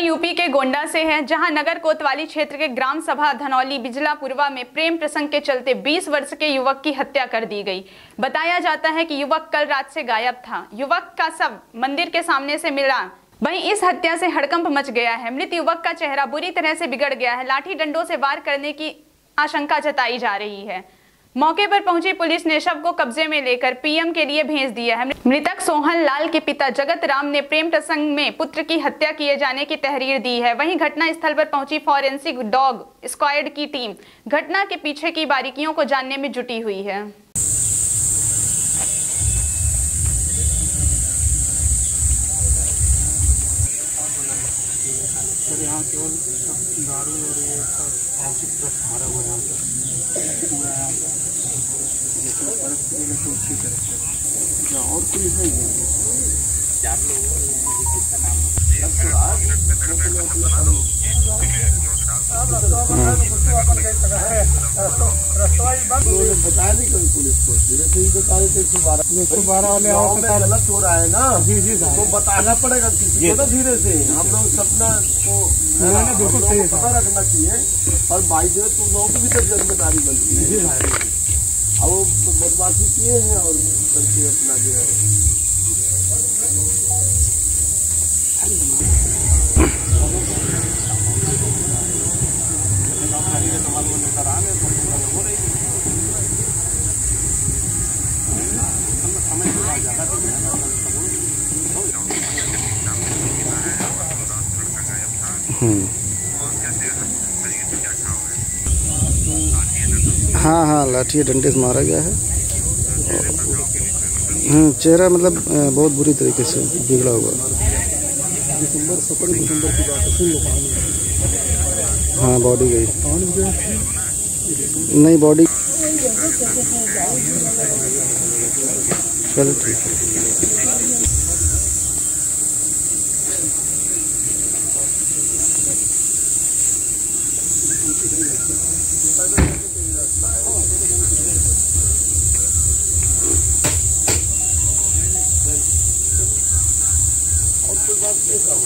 UP के गोंडा से है, जहाँ नगर कोतवाली क्षेत्र के ग्राम सभा धनौली बिजलापुरवा में प्रेम प्रसंग के चलते 20 वर्ष के युवक की हत्या कर दी गई। बताया जाता है कि युवक कल रात से गायब था। युवक का सब मंदिर के सामने से मिला। वहीं इस हत्या से हड़कंप मच गया है। मृत युवक का चेहरा बुरी तरह से बिगड़ गया है। लाठी डंडों से वार करने की आशंका जताई जा रही है। मौके पर पहुँची पुलिस ने शव को कब्जे में लेकर पीएम के लिए भेज दिया है। मृतक सोहन लाल के पिता जगत राम ने प्रेम प्रसंग में पुत्र की हत्या किए जाने की तहरीर दी है। वहीं घटना स्थल पर पहुँची फॉरेंसिक डॉग स्क्वाड की टीम। घटना के पीछे की बारीकियों को जानने में जुटी हुई है आवश्यक ट्रक भरा हुआ है यहाँ पर पूरा यहाँ पर जैसे और कोई है नहीं चार लोग बताया नहीं कभी पुलिस को धीरे से ही बता देते एक सौ बारह एक सौ बारह वाले आओ गलत हो रहा है ना जी जी तो बताना पड़ेगा किसी को ना धीरे से हम लोग सपना को बिल्कुल पता रखना चाहिए। और भाई जो तुम लोगों की भी तो ज़िम्मेदारी बनती है। अब वो बदमाशी किए हैं और करके अपना जो है। हाँ हाँ लाठी डंडे से मारा गया है। हम्म, चेहरा मतलब बहुत बुरी तरीके से बिगड़ा हुआ। है बॉडी गई। नहीं बॉडी चलो ठीक है। और कोई बात नहीं था